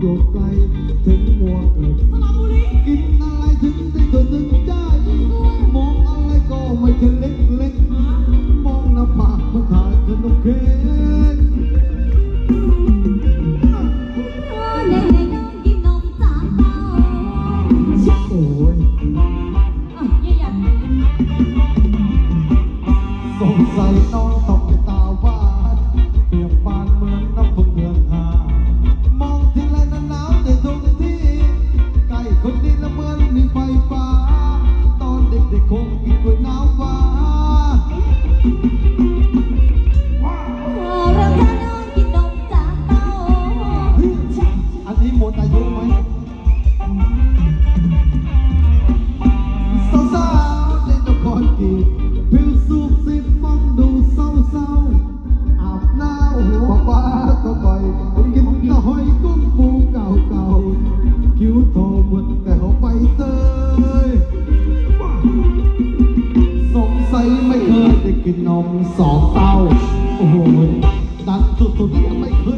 อยู่ไกลถึงมัวเกิดกินอะไรถึงได้เกิดถึงได้มองอะไรก็ไม่เล็ก ตอน กินนมสองเต้า โอ้โหดันสุดๆยังไม่ขึ้น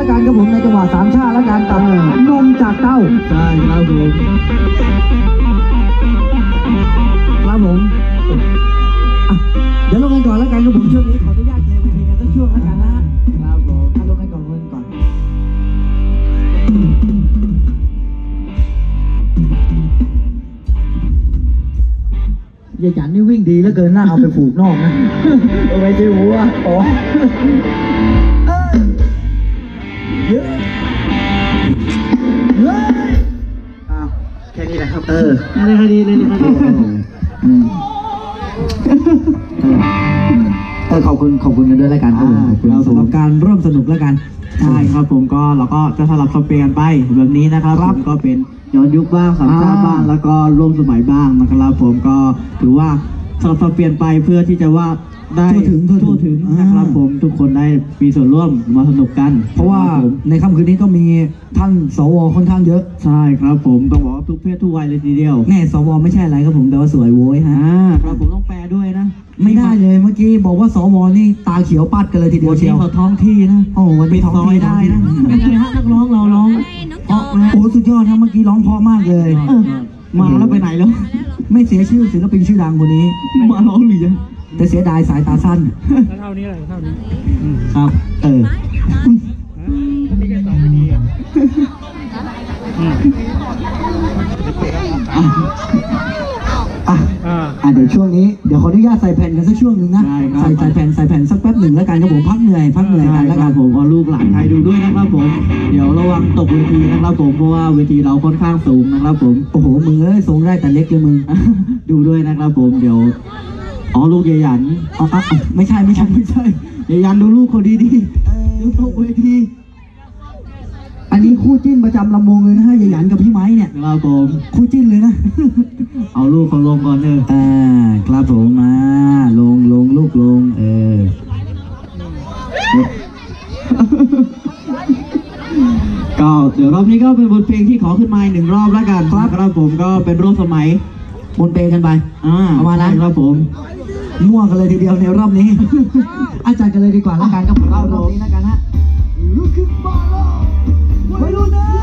แล้วกันครับผมในจังหวะสามชาติแล้วกันกับนมจากเต้าใช่ครับผมครับผมอะเดี๋ยวลงกันก่อนแล้วกันครับผมช่วงนี้ขออนุญาตแชร์เวทีกันสักช่วงแล้วกันนะฮะครับผมอะลงกันก่อนลงกันก่อนยายจันนี่วิ่งดีแล้วเกินน่าเอาไปผูกนอกนะเอาไว้ที่หัวอ๋อ เยอะเฮ้ยอ้าวแค่นี้แหละครับเออนี่เลยคดีเลยคดีอืมเออขอบคุณขอบคุณกันด้วยแล้วกันครับผมขอบคุณสำหรับการร่วมสนุกแล้วกันใช่ครับผมก็เราก็จะสลับสับเปลี่ยนไปแบบนี้นะครับครับผมก็เป็นย้อนยุคบ้างสามชาติอ่าบ้างแล้วก็ร่วมสมัยบ้างนะครับผมก็ถือว่าสลับสับเปลี่ยนไปเพื่อที่จะว่า ได้ทั่วถึงทั่วถึงทั่วถึงอ่านนะครับผมทุกคนได้มีส่วนร่วมมาสนุกกัน เพราะว่าคบผมในค่ำคืนนี้ก็มีท่านสวค่อนข้างเยอะใช่ครับผมต้องบอกว่าทุกเพศทุกวัยเลยทีเดียวแน่สวไม่ใช่อะไรครับผมแต่ว่าสวยโว้ยฮะอ่าครับผมต้องแปลด้วยนะ ไม่ได้เลยเมื่อกี้บอกว่าสวนี่ตาเขียวปัดกันเลยทีเดียววันเชีนี้ยวเขาท้องที่นะโอ้วันปินี้ดท้องซอยที่ได้นะท้องที่เป็นไงฮะนักร้องเราร้องเพราะนะโอ้สุดยอดนะเมื่อกี้ร้องเพราะมากเลยเออ มาแล้วไปไหนแล้ว ไม่เสียชื่อศิลปินชื่อดังคนนี้ มาร้องหรือยังแต่เสียดายสายตาสั้นเท่านี้เลยเท่านี้ครับ เออมีแค่สองวิธีอะอะ อ่าอะเดี๋ยวช่วงนี้เดี๋ยวขออนุญาตใส่แผ่นกันสักช่วงหนึ่งนะได้ครับ ใส่ใส่แผ่นใส่แผ่นสักแป๊บหนึ่งแล้วกันครับผมพักเหนื่อยพักเหนื่อยกันแล้วคกัรันบผมเอาลูกหลานใครดูด้วยนะครับผม เดี๋ยวระวังตกเวทีนะครับผมเพราะว่าเวทีเราค่อนข้างสูงนะครับผม โอ้โหมึงเอ้ยทรงได้แต่เล็กเลยมึงดูด้วยนะครับผมเดี๋ยวอ๋อลูกยายหยันอ๋ออ๋ออ๋อไม่ใช่ไม่ใช่ไม่ใช่ยายหยันดูลูกคนดีดีๆเดี๋ยวตกเวที อันนี้คู่จิ้นประจำลำวงเลยนะฮะยายหยันกับพี่ไม้เนี่ย ครับผม คู่จิ้นเลยนะ เอาลูกเขาลงก่อนเถอะอ่าครับผมมาลงลงลูกลง เออ ก็เดี๋ยวรอบนี้ก็เป็นบทเพลงที่ขอขึ้นมาอีกหนึ่งรอบแล้วกันครับครับผมก็เป็นร่วมสมัยบนเปกันไปอ่าประมาณนั้นครับผม มั่วกันเลยทีเดียวในรอบนี้ อาจารย์กันเลยดีกว่าแล้วกันครับผมรอบนี้แล้วกันฮะลุกขึ้น ม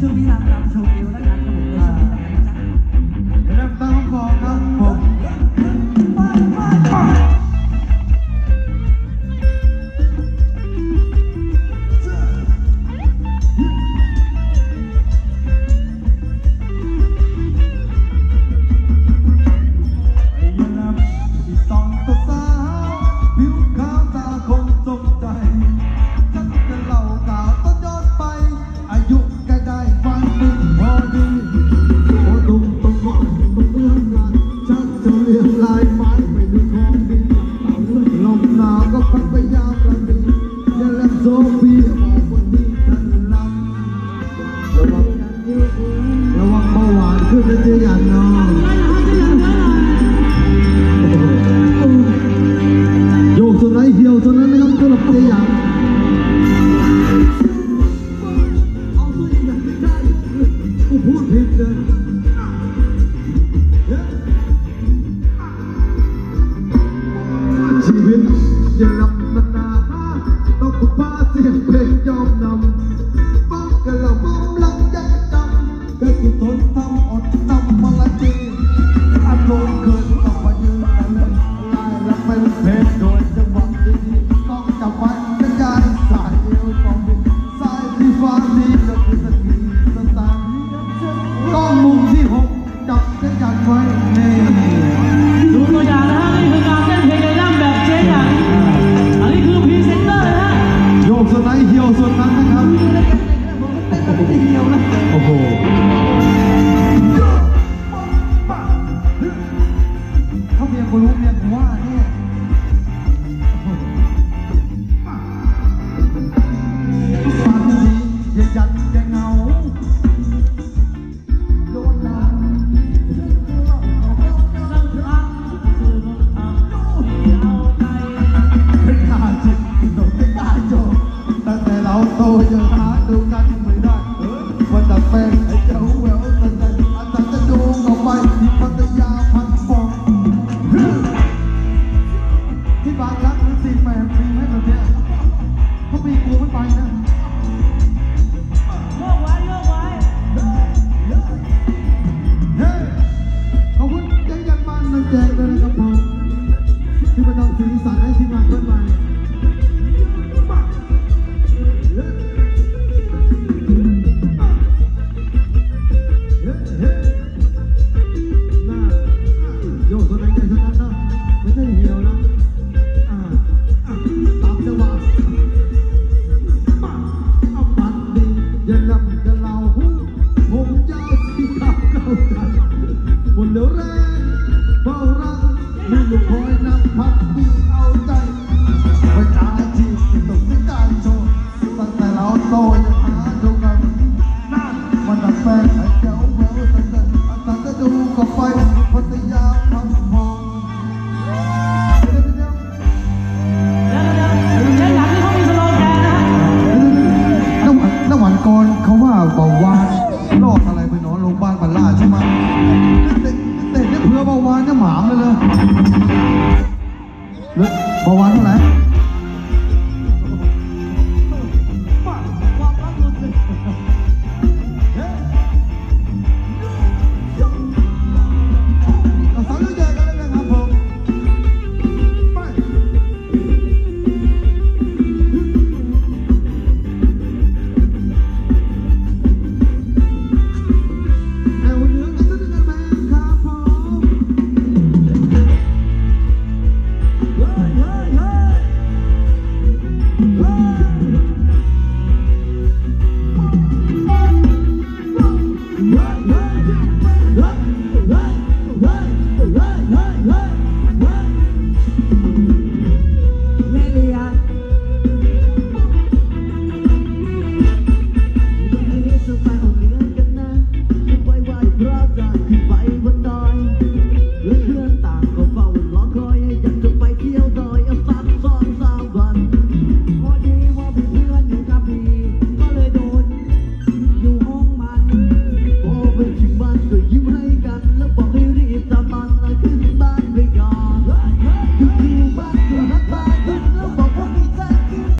ช่วง ตอ